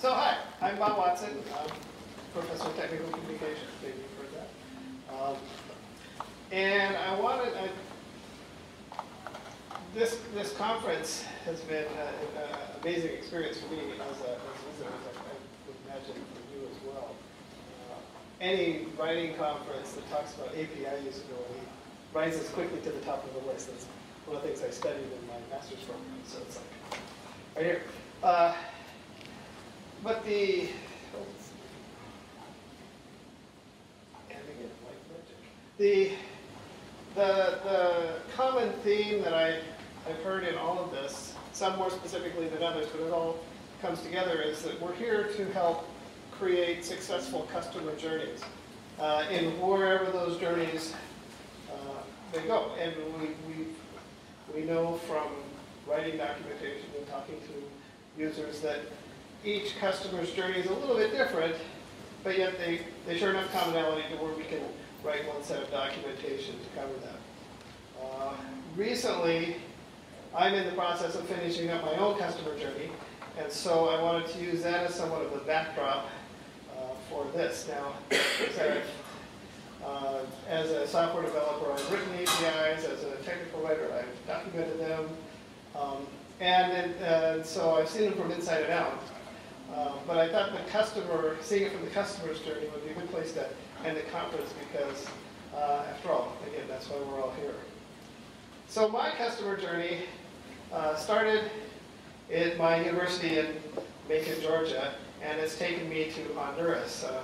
So hi, I'm Bob Watson, I'm Professor of Technical Communications, maybe you've heard that. Um, and I wanted, I, this, this conference has been an amazing experience for me as a, as visitor, as I, I would imagine for you as well. Uh, any writing conference that talks about API usability rises quickly to the top of the list. That's one of the things I studied in my master's program, so it's like, right here. Uh, but the. The, the, the common theme that I, I've heard in all of this, some more specifically than others, but it all comes together, is that we're here to help create successful customer journeys. Uh, in wherever those journeys uh, may go. And we, we, we know from writing documentation and talking to users that each customer's journey is a little bit different, but yet they, they share enough commonality to where we can write one set of documentation to cover that. Uh, recently, I'm in the process of finishing up my own customer journey, and so I wanted to use that as somewhat of a backdrop uh, for this. Now, uh, as a software developer, I've written APIs. As a technical writer, I've documented them. Um, and, and, so I've seen them from inside and out. Um, but I thought the customer, seeing it from the customer's journey would be a good place to end the conference because, uh, after all, again, that's why we're all here. So my customer journey uh, started at my university in Macon, Georgia, and it's taken me to Honduras. Uh,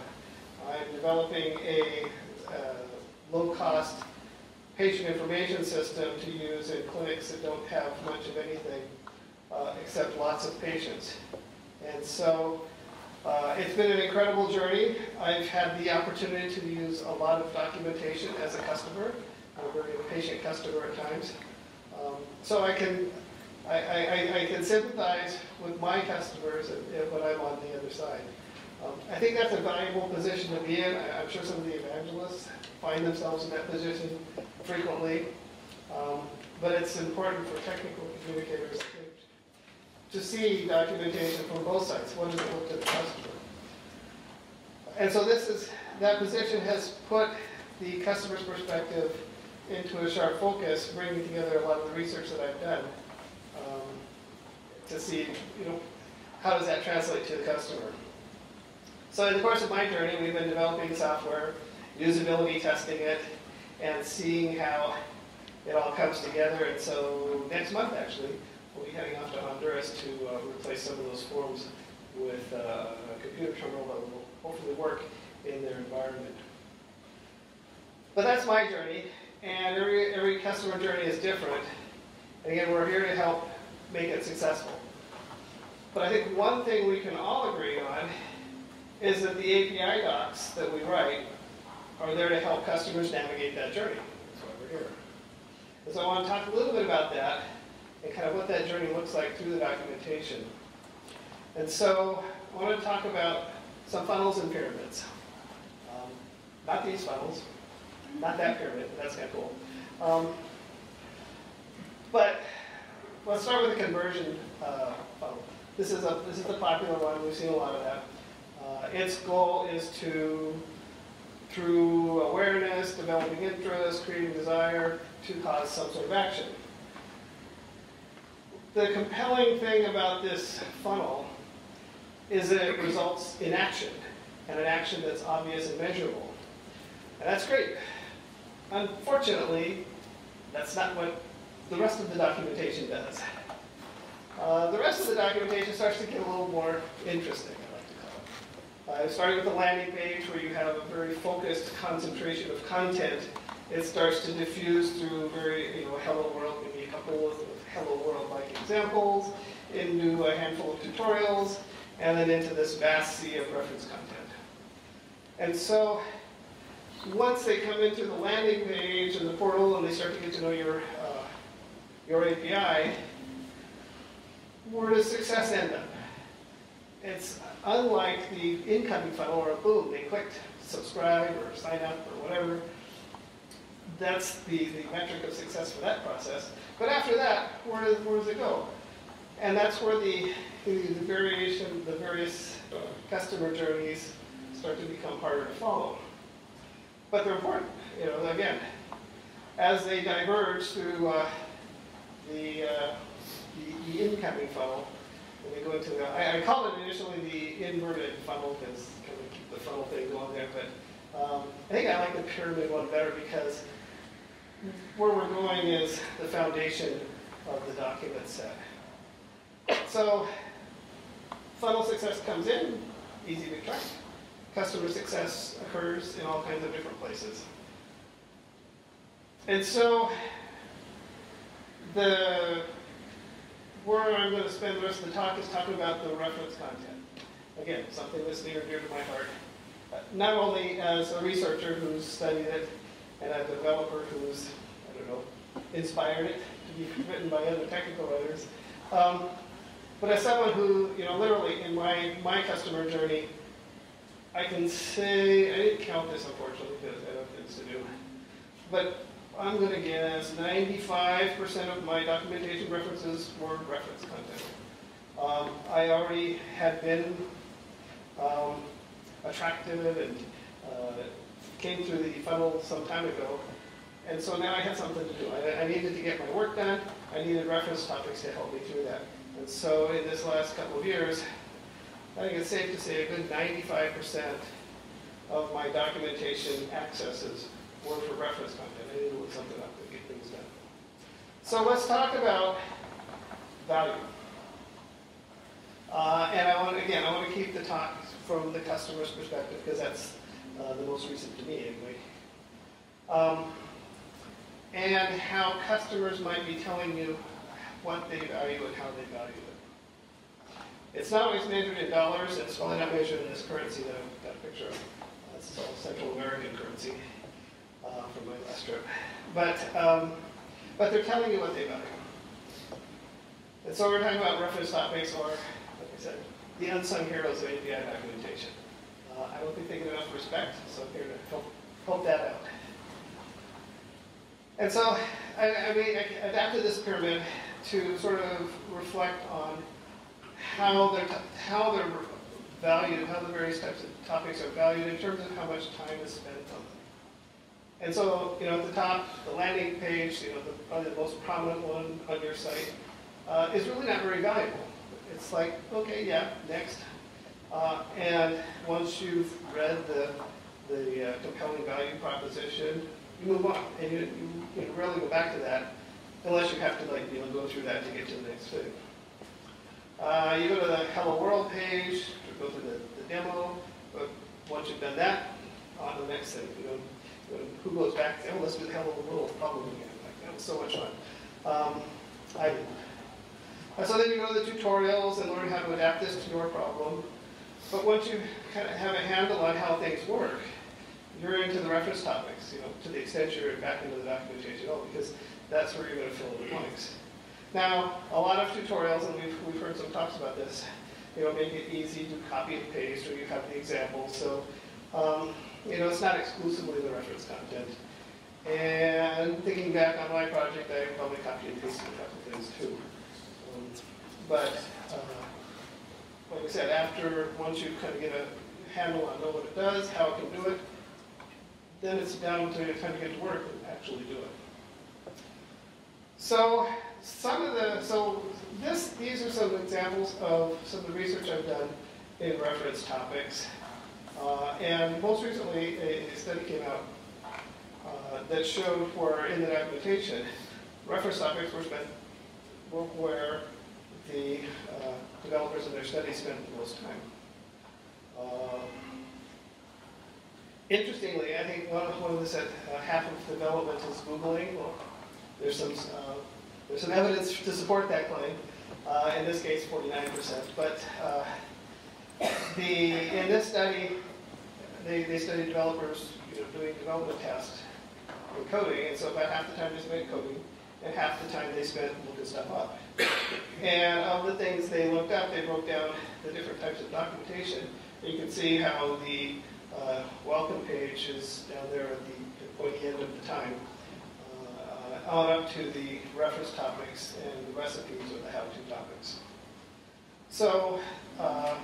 I'm developing a uh, low-cost patient information system to use in clinics that don't have much of anything uh, except lots of patients. And so uh, it's been an incredible journey. I've had the opportunity to use a lot of documentation as a customer. I'm a very impatient customer at times. Um, so I can, I, I, I, can sympathize with my customers when I'm on the other side. Um, I think that's a valuable position to be in. I, am sure some of the evangelists find themselves in that position frequently. Um, but it's important for technical communicators to see documentation from both sides. What does it look to the customer? And so this is, that position has put the customer's perspective into a sharp focus, bringing together a lot of the research that I've done um, to see, you know, how does that translate to the customer. So in the course of my journey, we've been developing software, usability testing it, and seeing how it all comes together. And so next month, actually, we'll be heading off to Honduras to uh, replace some of those forms with uh, a computer terminal that will hopefully work in their environment. But that's my journey, and every, every customer journey is different. And again, we're here to help make it successful. But I think one thing we can all agree on is that the API docs that we write are there to help customers navigate that journey. That's why we're here. And so I want to talk a little bit about that and kind of what that journey looks like through the documentation. And so I want to talk about some funnels and pyramids. Um, not these funnels, not that pyramid, that's kind of cool. Um, but let's start with the conversion uh, funnel. This is, a, this is the popular one, we've seen a lot of that. Uh, its goal is to, through awareness, developing interest, creating desire, to cause some sort of action. The compelling thing about this funnel is that it results in action, and an action that's obvious and measurable. And that's great. Unfortunately, that's not what the rest of the documentation does. Uh, the rest of the documentation starts to get a little more interesting. I like to call it. Uh, starting with the landing page where you have a very focused concentration of content, it starts to diffuse through very, you know, hello world, maybe a couple of hello world-like examples, into a handful of tutorials, and then into this vast sea of reference content. And so once they come into the landing page and the portal and they start to get to know your, uh, your API, where does success end up? It's unlike the incoming funnel where boom, they clicked subscribe or sign up or whatever. That's the, the metric of success for that process. But after that, where does, where does it go? and that's where the, the the variation, the various customer journeys start to become harder to follow. But they're important, you know, again, as they diverge through uh, the, uh, the, the incoming funnel, and they go into the, I, I call it initially the inverted funnel because kind of keep the funnel thing going there, but um, I think I like the pyramid one better because where we're going is the foundation of the document set. So funnel success comes in, easy to track. Customer success occurs in all kinds of different places. And so the where I'm going to spend the rest of the talk is talking about the reference content. Again, something that's near and dear to my heart. Not only as a researcher who's studied it, and a developer who's, I don't know, inspired it to be written by other technical writers, um, but as someone who, you know, literally in my, my customer journey, I can say, I didn't count this unfortunately because I have things to do, but I'm going to guess 95% of my documentation references were reference content. Um, I already had been um, attracted and came through the funnel some time ago, and so now I had something to do. I, I needed to get my work done. I needed reference topics to help me through that. And so in this last couple of years, I think it's safe to say a good 95% of my documentation accesses were for reference content. I needed to look something up to get things done. So let's talk about value. Uh, and I want, again, I want to keep the talk from the customer's perspective because that's uh, the most recent to me anyway. Um, and how customers might be telling you what they value and how they value it. It's not always measured in dollars, it's probably not measured in this currency that I've got a picture of. That's all Central American currency uh, from my last trip. But, um, but they're telling you what they value. And so we're talking about reference topics or, like I said, the unsung heroes of API documentation. Uh, I don't think they get enough respect, so I'm here to help, help that out. And so I, I, mean, I adapted this pyramid to sort of reflect on how they're, how they're valued, how the various types of topics are valued in terms of how much time is spent on them. And so, you know, at the top, the landing page, you know, the, probably the most prominent one on your site, uh, is really not very valuable. It's like, okay, yeah, next. Uh, and once you've read the, the uh, compelling value proposition, you move on. And you, you, you rarely go back to that unless you have to like, you know, go through that to get to the next thing. Uh, you go to the Hello World page, to go through the, the demo, but once you've done that, on to the next thing. You know, who goes back, oh, let's do the Hello World problem again. Like, that was so much fun. Um, I so then you go to the tutorials and learn how to adapt this to your problem. But once you kind of have a handle on how things work, you're into the reference topics, you know, to the extent you're back into the documentation, oh, because that's where you're going to fill in the blanks. Now, a lot of tutorials, and we've, we've heard some talks about this, you know, make it easy to copy and paste, or you have the examples. So, um, you know, it's not exclusively the reference content. And thinking back on my project, I probably copied and pasted a couple things too. Um, but, uh, said, after, once you kind of get a handle on know what it does, how it can do it, then it's down to kind of get to work and actually do it. So some of the, so this, these are some examples of some of the research I've done in reference topics. Uh, and most recently, a, a study came out uh, that showed for in the documentation, reference topics were spent where the uh, developers in their study spent the most time. Um, Interestingly, I think one, of the said uh, half of development is Googling. Well, there's some, uh, there's some evidence to support that claim. Uh, in this case, 49%. But uh, the, in this study, they, they studied developers you know, doing development tests in coding, and so about half the time they spent coding, and half the time they spent looking stuff up. And of the things they looked up, they broke down the different types of documentation. You can see how the uh, welcome page is down there at the pointy end of the time. Uh, on up to the reference topics and the recipes or the how-to topics. So, uh,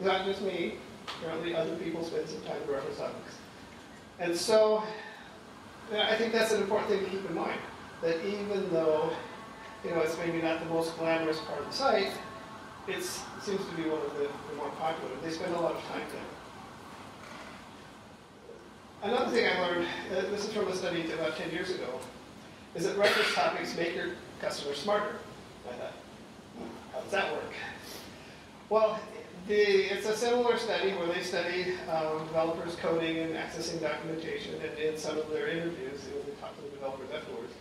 not just me, apparently other people spend some time with reference topics. And so, I think that's an important thing to keep in mind, that even though, you know, it's maybe not the most glamorous part of the site, it seems to be one of the, the more popular. They spend a lot of time there. Another thing I learned, uh, this is from a study about 10 years ago, is that reference topics make your customer smarter. I thought, how does that work? Well, the, it's a similar study where they study um, developers coding and accessing documentation, and in some of their interviews, they talk to the developers afterwards.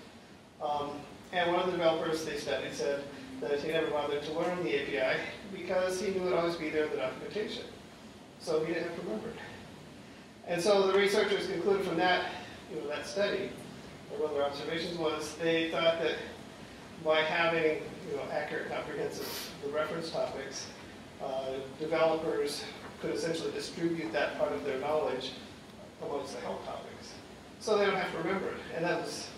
Um, and one of the developers they studied said that he never bothered to learn the API because he knew it would always be there in the documentation. So he didn't have to remember it. And so the researchers concluded from that, you know, that study, or one of their observations was they thought that by having you know, accurate, comprehensive the reference topics, uh, developers could essentially distribute that part of their knowledge amongst the help topics. So they don't have to remember it. And that was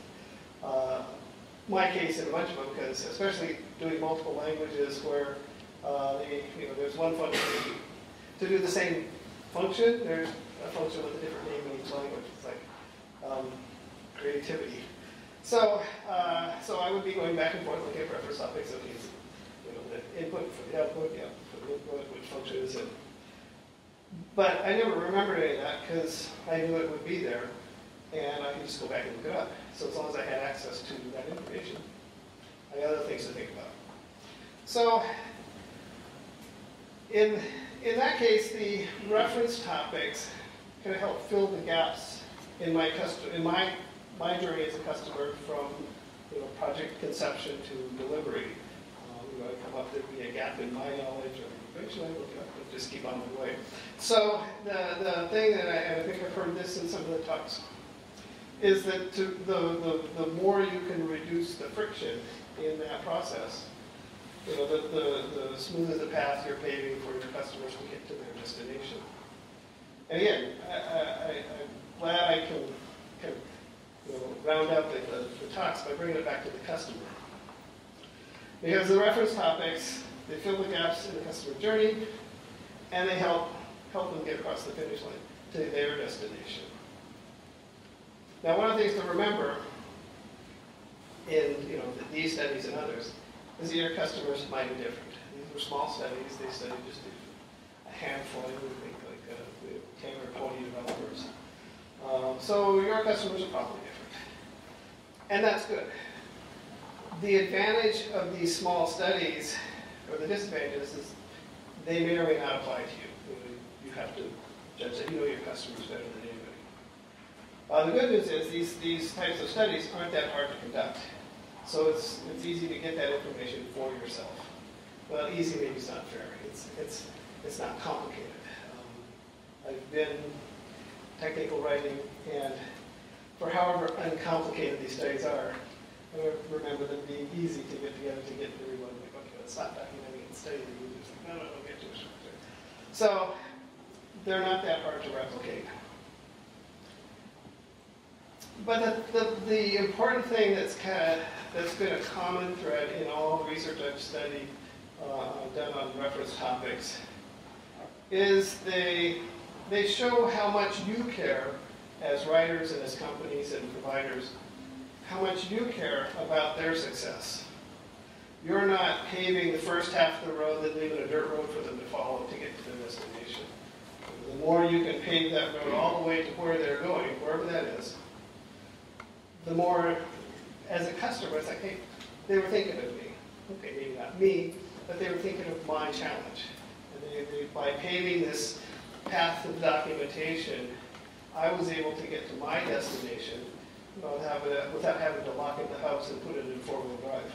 my case in a bunch of them, because especially doing multiple languages where uh, you know, there's one function to do the same function, there's a function with a different name in each language. It's like um, creativity. So, uh, so I would be going back and forth looking at reference topics. Okay, you know, the input for the output, yeah, for the input, which function is it? But I never remembered any of that because I knew it would be there, and I could just go back and look it up. So as long as I had access to that information, I had other things to think about. So in in that case, the reference topics kind of help fill the gaps in my in my my journey as a customer from you know project conception to delivery. Um, you know, come up there'd be a gap in my knowledge, or eventually I look up and just keep on my way. So the the thing that I, I think I've heard this in some of the talks is that to, the, the the more you can reduce the friction in that process, you know, the, the, the smoother the path you're paving for your customers to get to their destination. And again, I, I, I'm glad I can, can you know, round up the, the, the talks by bringing it back to the customer. Because the reference topics, they fill the gaps in the customer journey, and they help, help them get across the finish line to their destination. Now, one of the things to remember in you know, these studies and others is that your customers might be different. These were small studies. They studied just a handful, I would think like uh, 10 or 20 developers. Um, so your customers are probably different. And that's good. The advantage of these small studies, or the disadvantage is they may or may not apply to you. You have to judge that you know your customers better. Uh, the good news is these, these types of studies aren't that hard to conduct. So it's, it's easy to get that information for yourself. Well, easy maybe is not fair. It's, it's, it's not complicated. Um, I've been technical writing, and for however uncomplicated these studies are, I remember them being easy to get together to get everyone like, okay, let's stop documenting and study the users. Like, no, no, get to. So they're not that hard to replicate. But the, the, the, important thing that's kind of, that's been a common thread in all the research I've studied, uh, done on reference topics, is they, they show how much you care as writers and as companies and providers, how much you care about their success. You're not paving the first half of the road, then leaving a dirt road for them to follow to get to their destination. The more you can pave that road all the way to where they're going, wherever that is, the more, as a customer, it's like, hey, they were thinking of me. Okay, maybe not me, but they were thinking of my challenge. And they, they, by paving this path of documentation, I was able to get to my destination without having, to, without having to lock in the house and put it in four-wheel drive.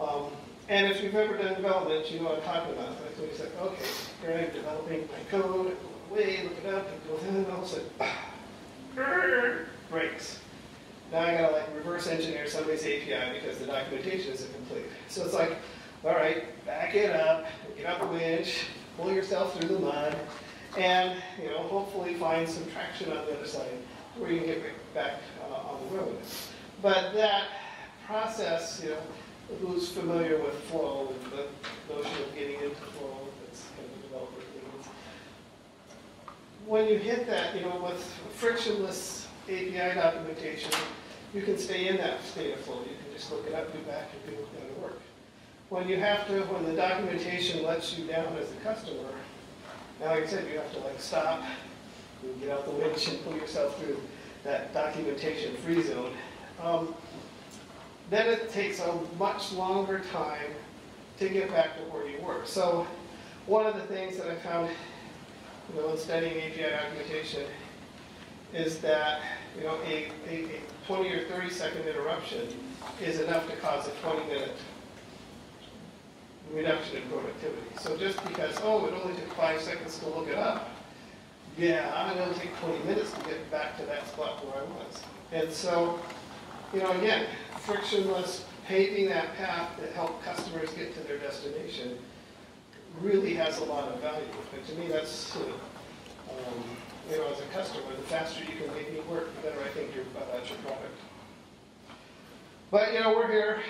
Um, and if you've ever done development, you know what I'm talking about. Like when you say, okay, here I'm developing my code, go away, look it up, and go, and all of a sudden, breaks. Now I gotta like reverse engineer somebody's API because the documentation isn't complete. So it's like, all right, back it up, get out the winch, pull yourself through the mud, and you know, hopefully find some traction on the other side where you can get back uh, on the road. but that process, you know, who's familiar with flow and the notion of getting into flow, that's kind of a developer thing. When you hit that, you know, with frictionless API documentation, you can stay in that state of flow. You can just look it up, do back, and do the work. When you have to, when the documentation lets you down as a customer, now, like I said, you have to like stop, you get out the winch and pull yourself through that documentation free zone. Um, then it takes a much longer time to get back to where you were. So one of the things that I found, you know, in studying API documentation is that, you know, a, a, a 20 or 30 second interruption is enough to cause a 20 minute reduction in productivity. So just because, oh, it only took five seconds to look it up, yeah, I'm gonna take 20 minutes to get back to that spot where I was. And so, you know, again, frictionless paving that path to help customers get to their destination really has a lot of value. And to me, that's, um, you know, as a customer, the faster you can make me work, the better I think your, about your product. But, you know, we're here,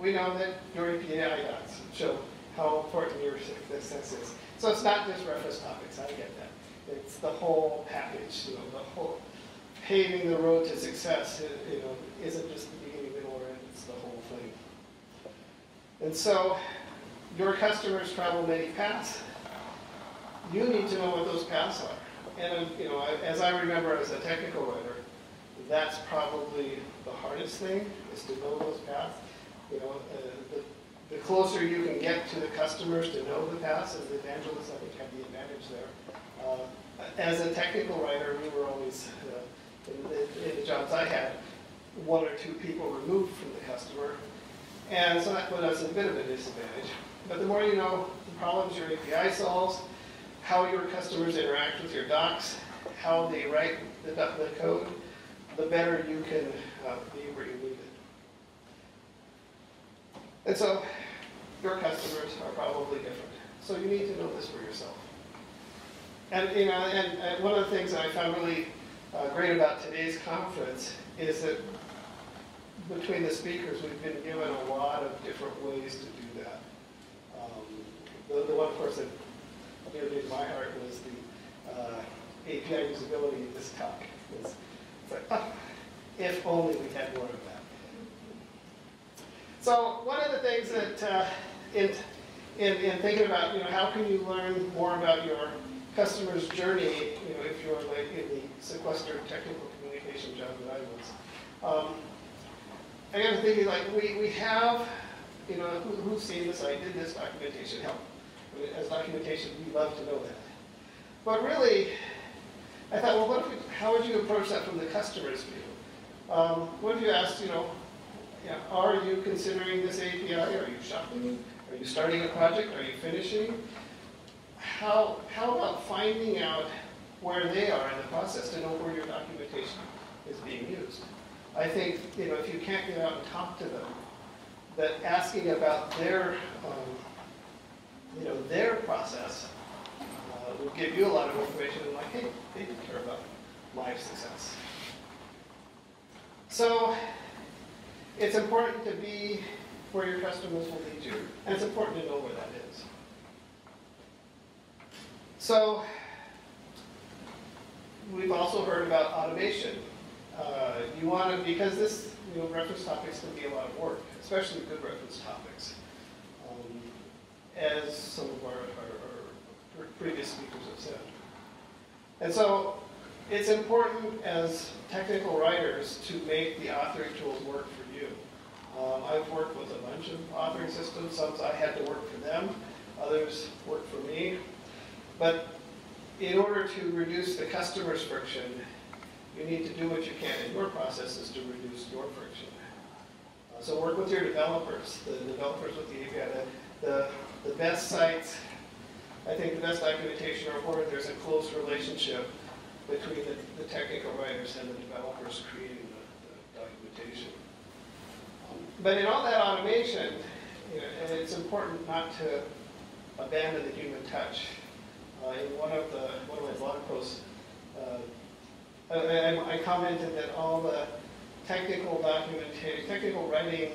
we know that your API docs show how important your success is. So it's not just reference topics, I get that. It's the whole package, you know, the whole, paving the road to success, you know, isn't just the beginning, middle, or end, it's the whole thing. And so, your customers travel many paths. You need to know what those paths are. And, uh, you know, as I remember as a technical writer, that's probably the hardest thing, is to know those paths. You know, uh, the, the closer you can get to the customers to know the paths, as evangelists, I think, have the advantage there. Uh, As a technical writer, we were always, uh, in the, in the jobs I had, one or two people removed from the customer. And so that put us a bit of a disadvantage. But the more you know the problems your API solves, how your customers interact with your docs, how they write the, the code, the better you can uh, be where you need it. And so your customers are probably different. So you need to know this for yourself. And, you know, and, and one of the things that I found really uh, great about today's conference is that between the speakers, we've been given a lot of different ways to do that. Um, the, the one, that near to my heart was the uh, API usability of this talk. It's, like, if only we had more of that. So one of the things that uh, in, in, in thinking about, you know, how can you learn more about your customer's journey, you know, if you're like in the sequestered technical communication job that I was. Um, I got to thinking like we, we have, you know, who, who's seen this? I did this documentation help. As documentation, we love to know that. But really, I thought, well, what if we, how would you approach that from the customer's view? Um, what if you asked, you know, yeah, are you considering this API? Are you shopping? Are you starting a project? Are you finishing? How, how about finding out where they are in the process to know where your documentation is being used? I think, you know, if you can't get out and talk to them, that asking about their, um, you know, their process uh, will give you a lot of information and like, hey, they do care about my success. So it's important to be where your customers will lead you, and it's important to know where that is. So we've also heard about automation. Uh, you want to, because this, you know, reference topics can be a lot of work, especially good reference topics, as some of our, our, our previous speakers have said. And so it's important as technical writers to make the authoring tools work for you. Um, I've worked with a bunch of authoring systems. Some I had to work for them, others work for me. But in order to reduce the customer's friction, you need to do what you can in your processes to reduce your friction. Uh, so work with your developers, the developers with the API. The, the, the best sites, I think the best documentation are where there's a close relationship between the, the technical writers and the developers creating the, the documentation. But in all that automation, you know, and it's important not to abandon the human touch. Uh, in one of the one of my blog posts, uh, I, I commented that all the technical documentation, technical writing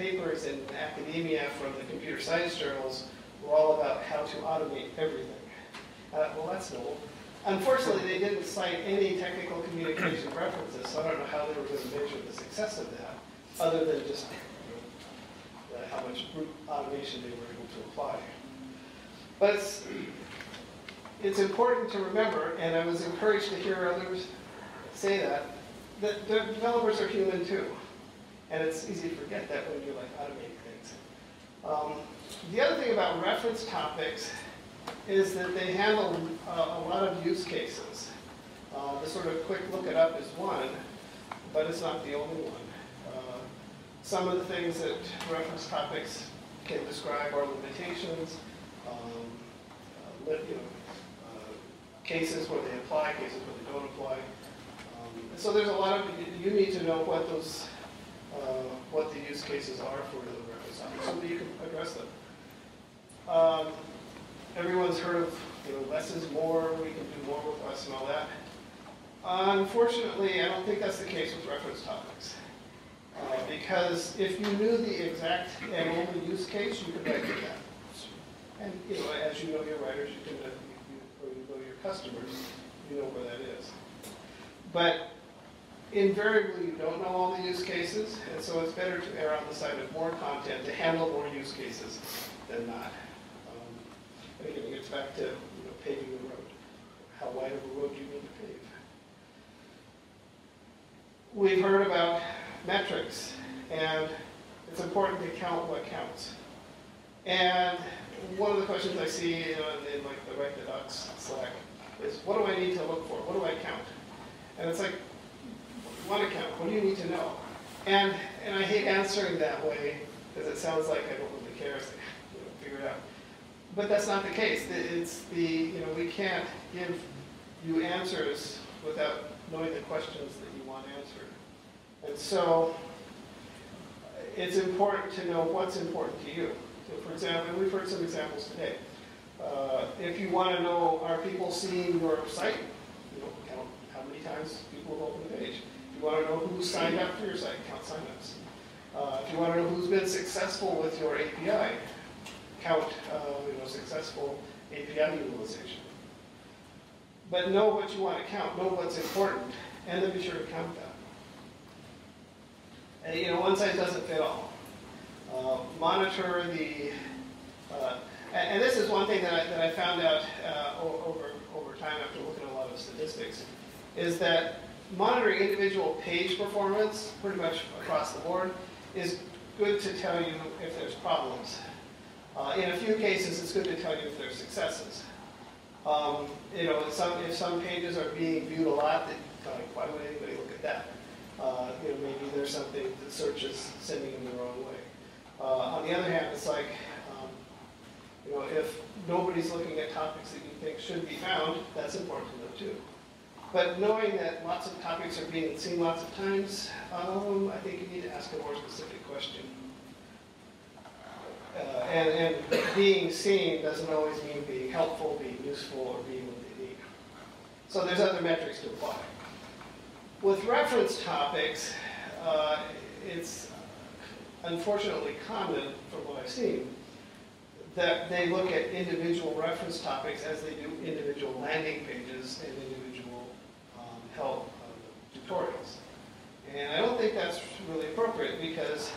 papers in academia from the computer science journals were all about how to automate everything. Uh, well, that's noble. Unfortunately, they didn't cite any technical communication references, so I don't know how they were going to measure the success of that, other than just you know, uh, how much automation they were able to apply. But it's, it's important to remember, and I was encouraged to hear others say that, that the developers are human too. And it's easy to forget that when you like automate things. Um, the other thing about reference topics is that they handle uh, a lot of use cases. Uh, the sort of quick look it up is one, but it's not the only one. Uh, some of the things that reference topics can describe are limitations, um, uh, you know, uh, cases where they apply, cases where they don't apply. Um, so there's a lot of, you need to know what those, uh, what the use cases are for the reference topics so that you can address them. Um, everyone's heard of, you know, less is more, we can do more with less and all that. Unfortunately, I don't think that's the case with reference topics. Uh, because if you knew the exact and only use case, you could write it down. And, you know, as you know your writers, you can, uh, you, or you know your customers, you know where that is. But invariably, you don't know all the use cases, and so it's better to err on the side of more content to handle more use cases than not. Um, and again, it gets back to you know, paving the road. How wide of a road do you need to pave? We've heard about metrics, and it's important to count what counts. And one of the questions I see in, in like the Write the Docs Slack is, what do I need to look for? What do I count? And it's like, what to count? What do you need to know? And, and I hate answering that way because it sounds like I don't really care. So, you know, figure it out. But that's not the case. It's the, you know, we can't give you answers without knowing the questions that you want answered. And so it's important to know what's important to you. So for example, we've heard some examples today. Uh, if you want to know, are people seeing your site? You know, count how many times people have opened the page. You want to know who signed up for your site, count signups. Uh, if you want to know who's been successful with your API, count uh, you know, successful API utilization. But know what you want to count, know what's important, and then be sure to count that. And, you know, one size doesn't fit all. Uh, monitor the, uh, and, and, this is one thing that I, that I found out uh, over, over time after looking at a lot of statistics, is that monitoring individual page performance pretty much across the board is good to tell you if there's problems. Uh, in a few cases, it's good to tell you if there's successes. Um, you know, some, if some pages are being viewed a lot, then like, why would anybody look at that? Uh, you know, maybe there's something that search is sending them the wrong way. Uh, on the other hand, it's like, um, you know, if nobody's looking at topics that you think should be found, that's important to know too. But knowing that lots of topics are being seen lots of times, um, I think you need to ask a more specific question. Uh, and, and being seen doesn't always mean being helpful, being useful, or being what they need. So there's other metrics to apply. With reference topics, uh, it's unfortunately common, from what I've seen, that they look at individual reference topics as they do individual landing pages and help uh, tutorials. And I don't think that's really appropriate because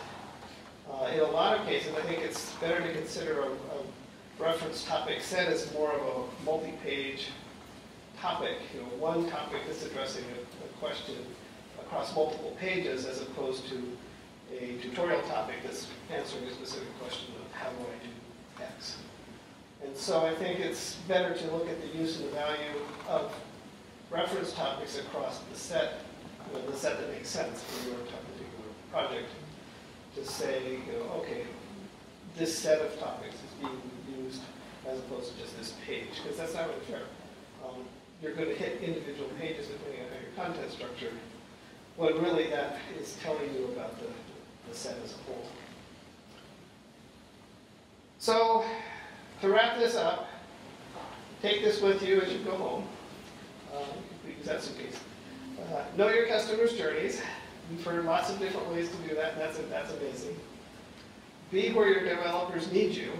uh, in a lot of cases, I think it's better to consider a, a reference topic set as more of a multi-page topic, you know, one topic that's addressing a, a, question across multiple pages as opposed to a tutorial topic that's answering a specific question of how do I do X. And so I think it's better to look at the use and the value of reference topics across the set, you know, the set that makes sense for your particular project to say, you know, okay, this set of topics is being used as opposed to just this page, because that's not really fair. Um, you're going to hit individual pages depending on your content structure, when really that is telling you about the, the set as a whole. So, to wrap this up, take this with you as you go home. Uh, Know your customers' journeys. We've heard lots of different ways to do that, that's, that's amazing. Be where your developers need you,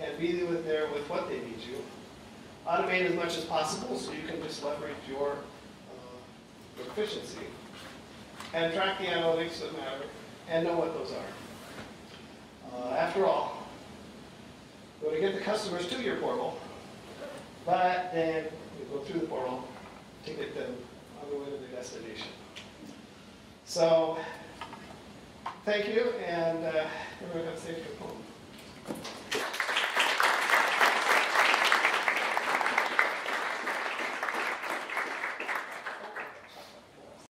and be there with what they need you. Automate as much as possible so you can just leverage your, uh, efficiency. And track the analytics that matter, and know what those are. Uh, After all, go to get the customers to your portal, but then you go through the portal to get them on the way to the destination. So, thank you, and uh, everyone have a safe trip home.